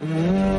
Mm-hmm.